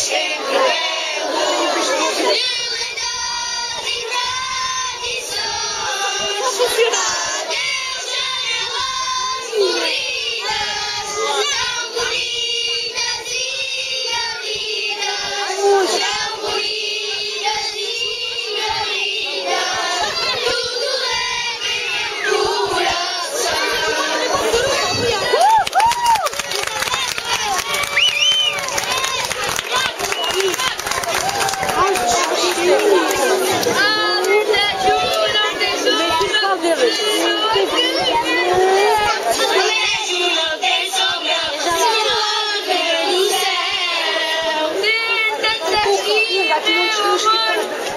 Shame. 这个。